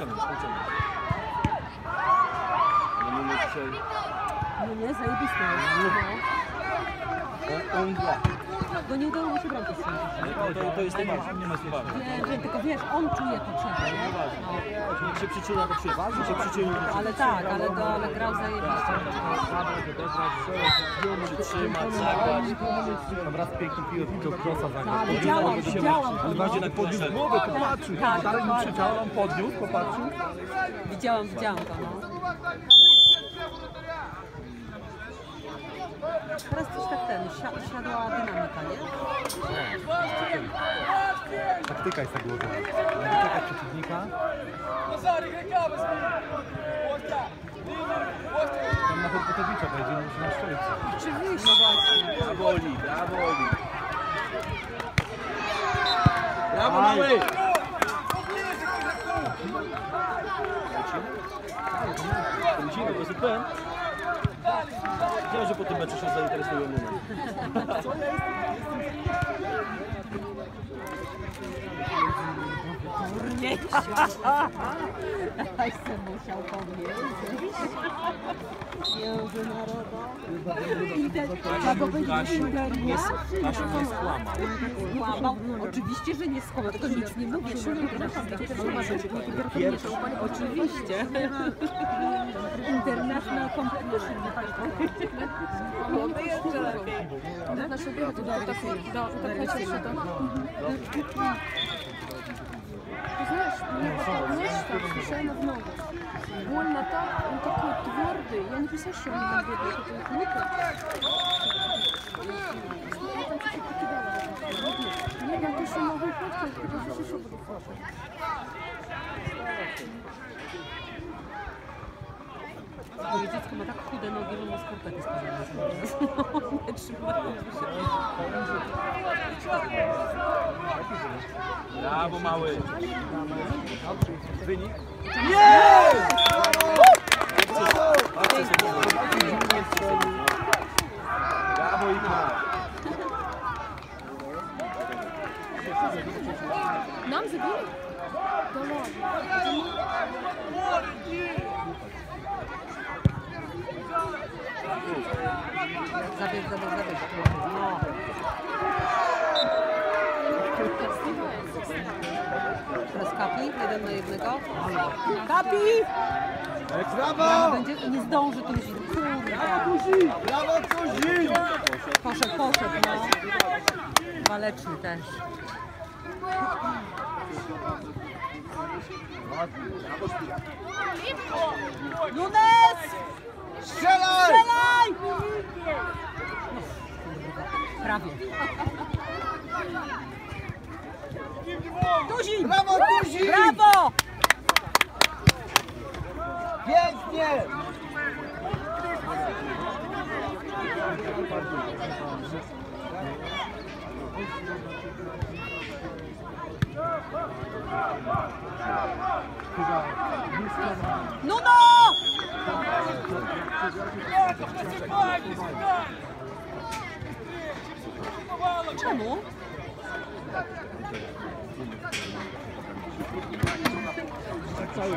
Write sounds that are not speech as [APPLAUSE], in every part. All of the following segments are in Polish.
pociągnąć, pociągnąć. No nie, nie, dzisiaj... No nie, zajebiste jest. On, on gra. No. Bo nie udało mu się bramki strzelić. To, to, jest najważniejsze, nie ma sprawy. Wiem, tylko wiesz, on czuje potrzebę, nie? Niech się przyczynia do. Niech się do Ale tak, ale, to, ale grał zajebiście. Przytrzymać, zagrać. Tam raz piękny piłek do krosa zagrał. Tak, widziałam, widziałam. Ale bardziej na podniósł głowę, popatrzył. Tak, Dalej mu krzyczał, on podniósł, popatrzył. Widziałam, widziałam to, no. Teraz coś tak ten, si- siadła dynamika, nie? Taktyka jest tak. Nie czekać przeciwnika. Tam na Chodkotowicza będzie, nie musi na szczelce. Oczywiście. No właśnie. Brawo Oli, brawo Oli. Brawo mały! Kręcimy, to super. Meczu się zainteresują mną. Nie. [LAUGHS] Daj se musiał powiedzieć. Oczywiście, że nie skłamał, tylko nic nie mówię. Oczywiście. International Competition. No to jeszcze lepiej. Do naszego do takiej, do takiej Ty znasz, nie potrafisz, tak słyszałem w nogach. Больно так, он такой твердый. Я не представляю, что он на бедный какой-то лука. Я там чуть-чуть покидала. Я больше могу фоткать, потому что еще буду фоткать. Moje dziecko ma tak chude nogi, że ma skorpety sparzone. Nie trzymają się. Brawo mały. Wynik? Brawo jednego. Kapi! Brawo! Będzie, nie zdąży tu już. Kurde. Brawo Tuzin! Poszedł, poszedł, no. Waleczny też. Nunes! Strzelaj! Strzelaj! No, prawie. Tuzin! Brawo Tuzin! Brawo! Pięknie! Nuno! Czemu? Cały,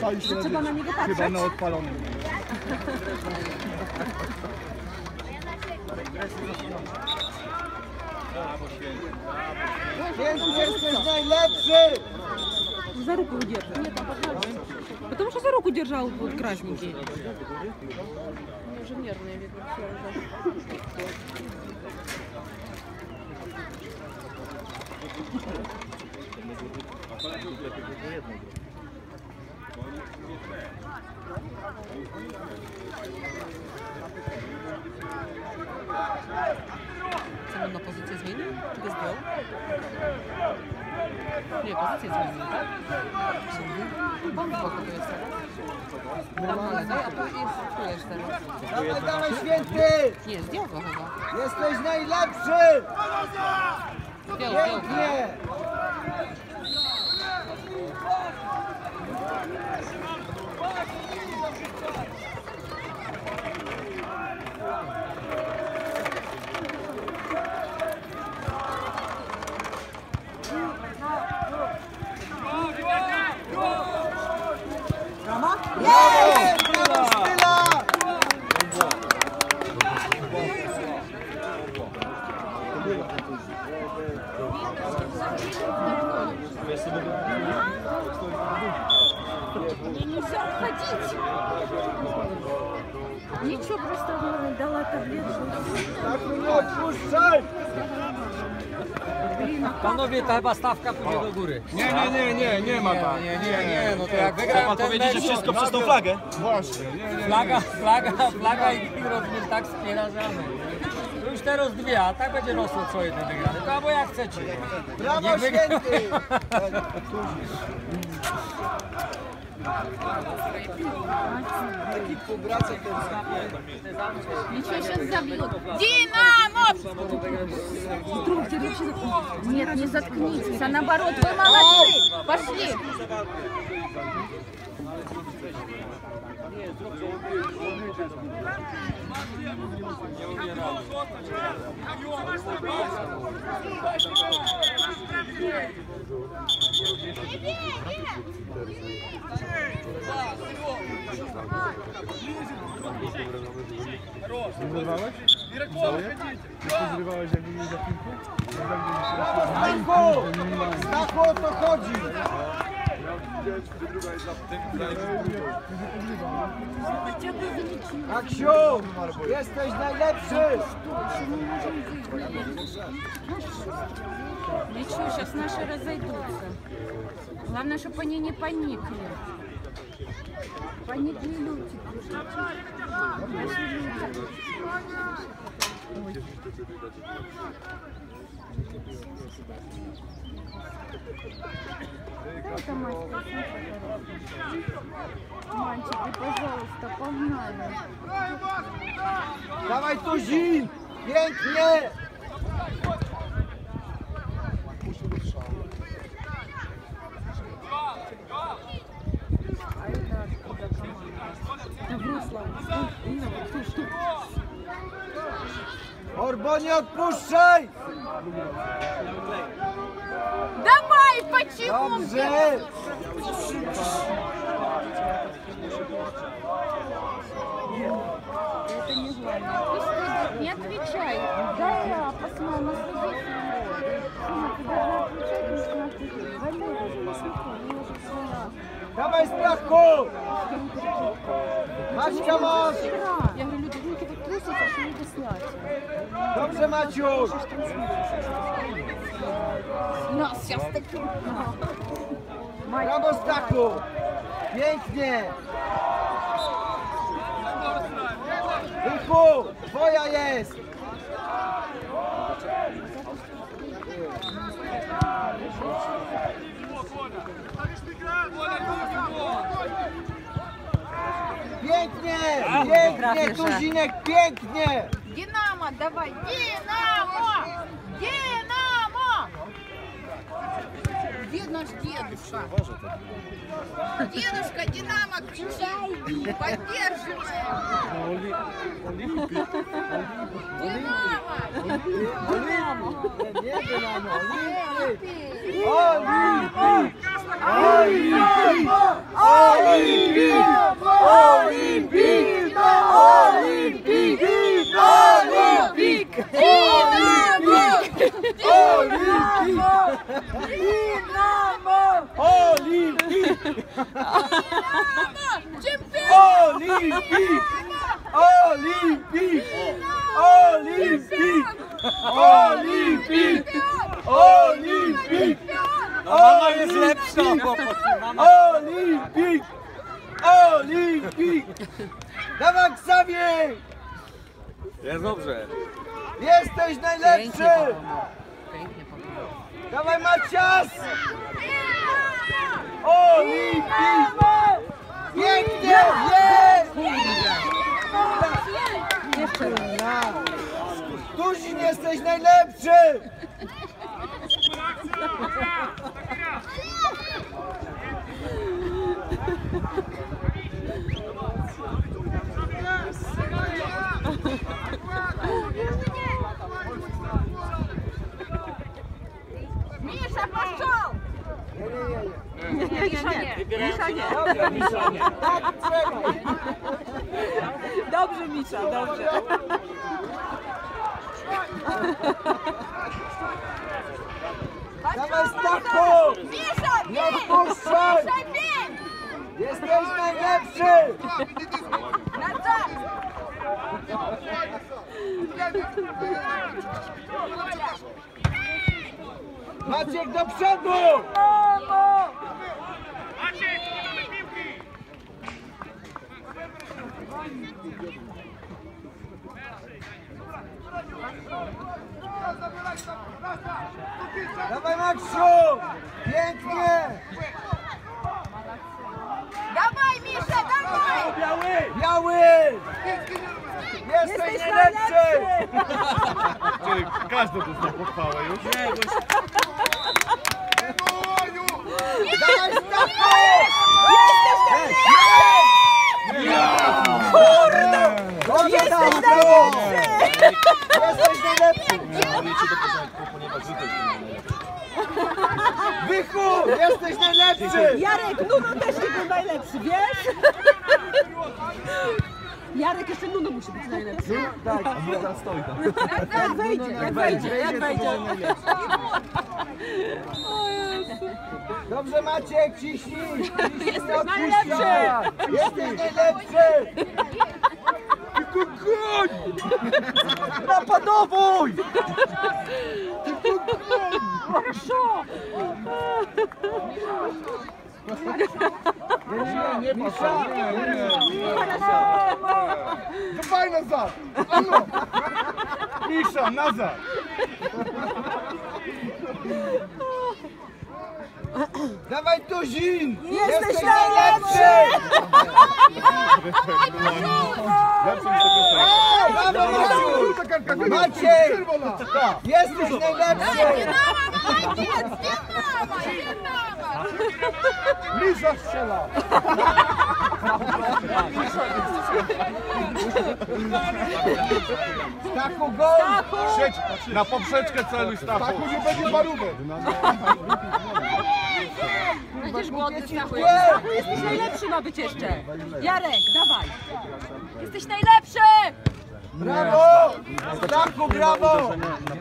cały się Trzeba na niego patrzeć. Chyba na odpalonym. Jezu, jesteś najlepszy! За руку удерживай. Нет, Потому что за руку держал вот красненький. Мне уже нервные, видно, все уже. Dawaj, dawaj święty! Nie, zdjął go chyba. Jesteś najlepszy! Pięknie! Ta chyba stawka pójdzie do góry. Nie, nie, nie, nie, nie ma tak. Nie, nie, nie, no to jak wygrałem pan ten powiedzieć, że mecz, wszystko przez tą flagę? Właśnie, nie, nie. flaga, flaga, flaga i rozumiem tak wspiera, że amen. To już teraz dwie, a tak będzie rosło co jeden wygrany. To albo jak chcecie. Brawo, święty! [LAUGHS] Ничего, сейчас забьют. Динамо! Нет, не заткнитесь, а наоборот, вы молодцы. Пошли. Zrywałeś? Nie zrywałeś jak nie za piłkę? Stachu! Stachu, o to chodzi! Aksiu! Jesteś najlepszy! Ничего, сейчас наши разойдутся. Главное, чтобы они не поникли. Они длиннутся. Да, это мать, Мальчики, пожалуйста, погнали. Давай, Тужин! Генкне! Горба, не отпущай! Давай, почему? Добже. Это не главное. Не отвечай. Дай я посмотрю, Давай страху! Машка, Маш! Я говорю, wysypasz, nie. Dobrze, Maciu! No, z ciastek. No. Brawo, Stachu! Pięknie! Rychu, twoja jest! Pięknie, Tuzinek, pięknie! Dinamo, dawaj! Dinamo! Dinamo! Где наш дедушка? Дедушка Динамо кричай, поддерживаем. Динамо! Динамо! Динамо! Динамо! Динамо! Olimpik! Olimpik! Olimpik! Olimpik! Olimpik! Mama jest lepsza, Olimpik! Olimpik! Dawaj Xavier! Jest dobrze. Jesteś najlepszy! Pięknie pokonał. Dawaj Macias! Olimpizmem! Pięknie jest! Jeszcze raz. Tuzin jesteś najlepszy! Akcja! Akcja! Nie, nie, nie. Misza nie. Misza nie. Dobrze, Misza, dobrze. Dawaj Stachu! Nie odpuszczaj! Jesteś najlepszy! Maciek do przodu! Dawaj Maksiu! Pięknie! Dawaj, Misza, dawaj! Biały! Biały! Jesteś najlepszy! Czyli każdy dostał pochwałę już. Dawaj Stachu! Kurde! Jesteś najlepszy! Jesteś najlepszy! Wiecie do porządku, ponieważ wy też nie najlepszy. Wychu! Jesteś najlepszy! Jarek, Nuno też nie był najlepszy, wiesz? Jarek, jeszcze Nuno musi być najlepszy. Tak, stoi tam. Jak wejdzie, jak wejdzie, jak wejdzie. Dobrze Maciek, ciśnij! Ciśnij, Jesteś nie odpuszczaj! najlepszy! Jesteś najlepszy! Tylko koń! Napadowuj! Nie, nie, Misza! Dawaj nazad! Ano! Misza, nazad! Dawaj Tuzin! Jesteś najlepszy! Lepszy niż tego Brawo Maciu! Żółta kartka, nie Maciej! Jesteś najlepszy! Misza strzela! Stachu gol! Siedź na poprzeczkę celuj Stachu. Stachu nie będzie parówek. Będziesz głodny, Stachu. Stachu, jesteś najlepszy ma być jeszcze. Jarek, dawaj. Jesteś najlepszy! Brawo! Stachu, brawo!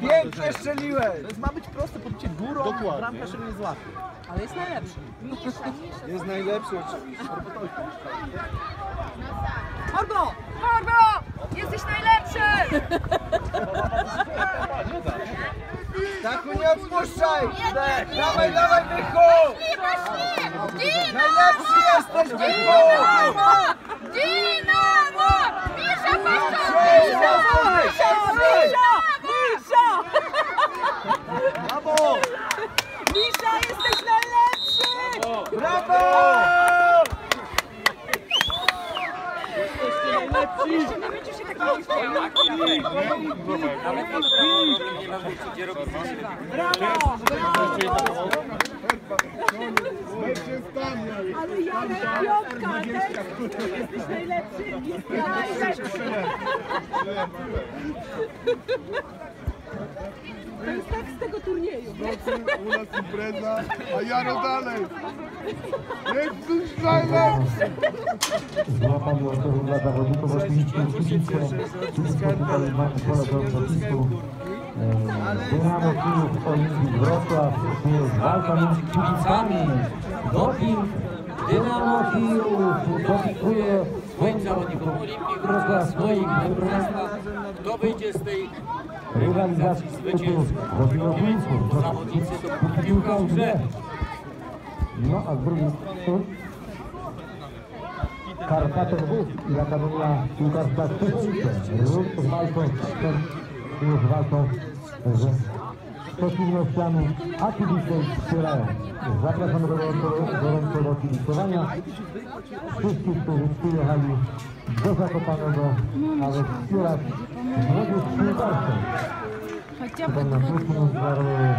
Pięknie strzeliłeś! Ma być proste podbicie górą, Dokładnie. bramka się nie złapie. Ale jest najlepszy. Jest najlepszy oczywiście. Orbo! Morbo! Jesteś najlepszy! [LAUGHS] Nie odpuszczaj! Dawaj, dawaj, Wychu! Najlepszy jesteś, Wychu! Dynamo! Misza, Ej, jesteś, jesteś! Misza! Brawo! Misza, jesteś najlepszy! Brawo! Nie będzie tak Brawo! Brawo! Ale Jarek Piątka też jesteś najlepszy! Jesteś najlepszy! To jest tak z tego turnieju. W nocy u nas impreza, a Jaro dalej. Jesteś najlepszy. Złapanie autoru dla zawodników, oczywiście kibice, kibice tutaj mamy pole do nacisku. Dynamo Kijów, Olimpik Wrocław, tu jest walka między kibicami. Doping Dynamo Kijów dopinguje swoim zawodnikom. Wrocław swoich wybrzeża. Kto wyjdzie z tej Rywalizacji zawodników, zawodnicy to piłka w grze. No a z drugiej strony Karpatem Wóz i Akademia Piłkarska Szczecińska. Również walczą z już walczą z przeciwnościami, a kibice ich wspierają. Zapraszamy do gorącego kibicowania. Wszystkich, którzy przyjechali do Zakopanego, aby wspierać młodzież piłkarską. Хотя Przypomnę, krótki międzynarodowy